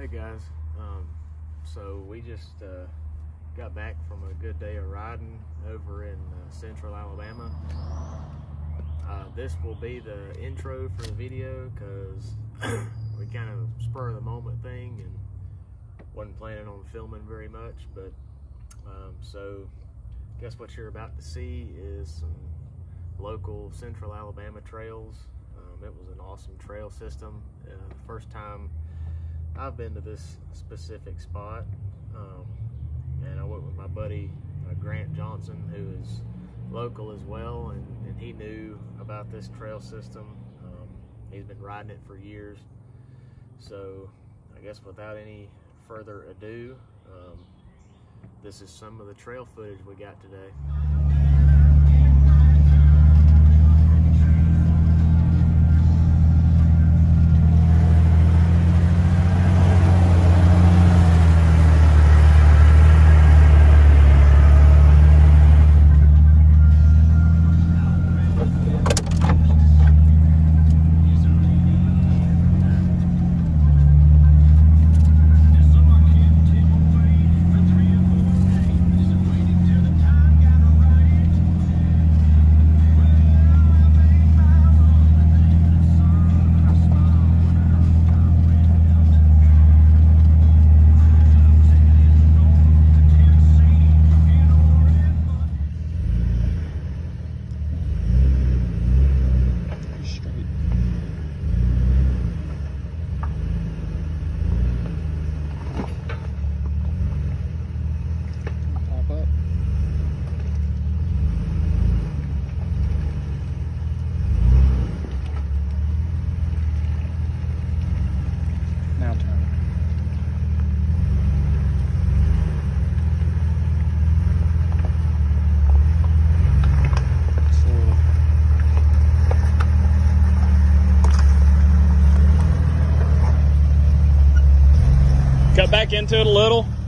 Hey guys, um, so we just uh, got back from a good day of riding over in uh, central Alabama. Uh, this will be the intro for the video because we kind of spur of the moment thing and wasn't planning on filming very much, but um, so guess what you're about to see is some local central Alabama trails. Um, it was an awesome trail system. Uh, the first time I've been to this specific spot, um, and I went with my buddy uh, Grant Johnson, who is local as well, and, and he knew about this trail system. Um, he's been riding it for years. So I guess without any further ado, um, this is some of the trail footage we got today. Into it a little.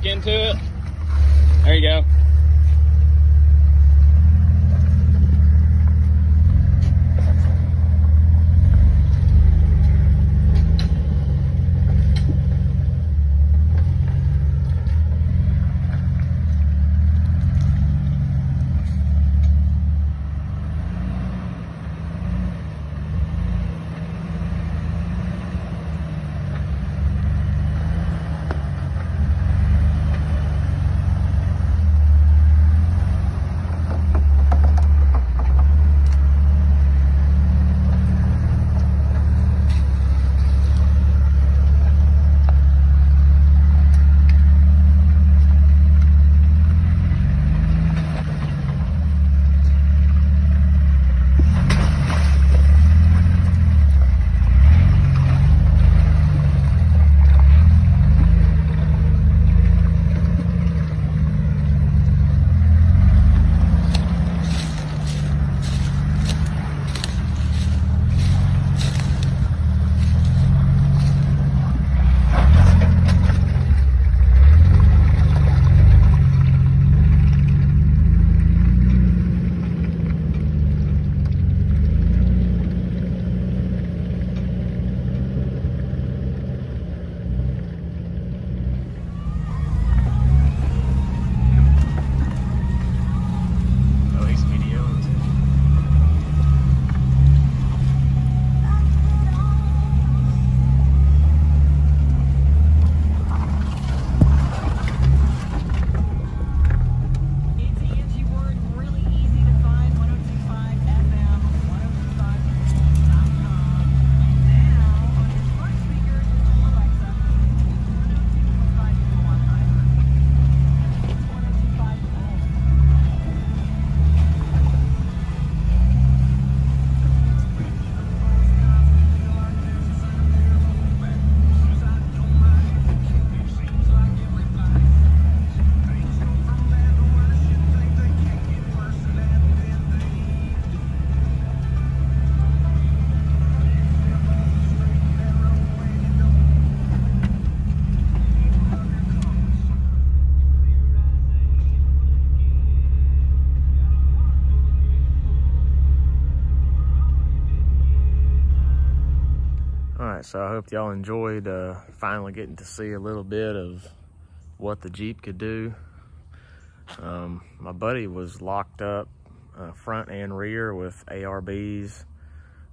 back into it. There you go. Right, so I hope y'all enjoyed uh, finally getting to see a little bit of what the Jeep could do. Um, my buddy was locked up uh, front and rear with ARBs,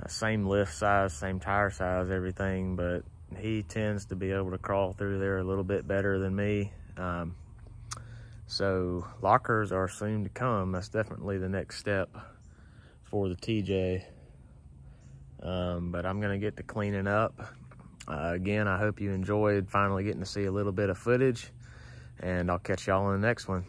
uh, same lift size, same tire size, everything, but he tends to be able to crawl through there a little bit better than me. Um, so lockers are soon to come. That's definitely the next step for the TJ. Um, but I'm gonna get to cleaning up. Uh, again, I hope you enjoyed finally getting to see a little bit of footage and I'll catch y'all in the next one.